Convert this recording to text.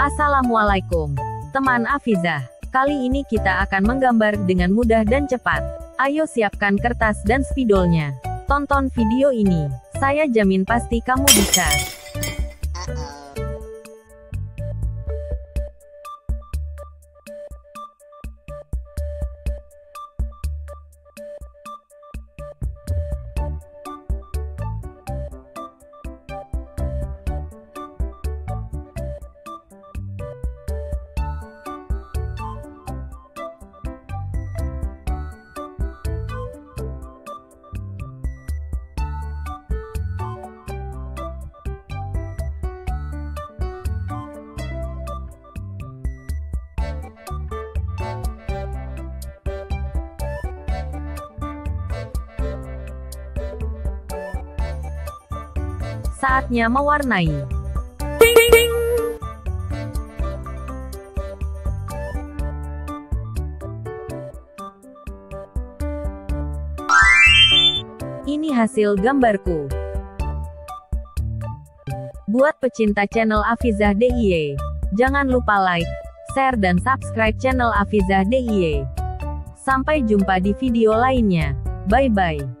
Assalamualaikum, teman Afizah. Kali ini kita akan menggambar dengan mudah dan cepat. Ayo siapkan kertas dan spidolnya. Tonton video ini. Saya jamin pasti kamu bisa. Saatnya mewarnai. Ini hasil gambarku. Buat pecinta channel Afizah DIY, jangan lupa like, share dan subscribe channel Afizah DIY. Sampai jumpa di video lainnya. Bye bye.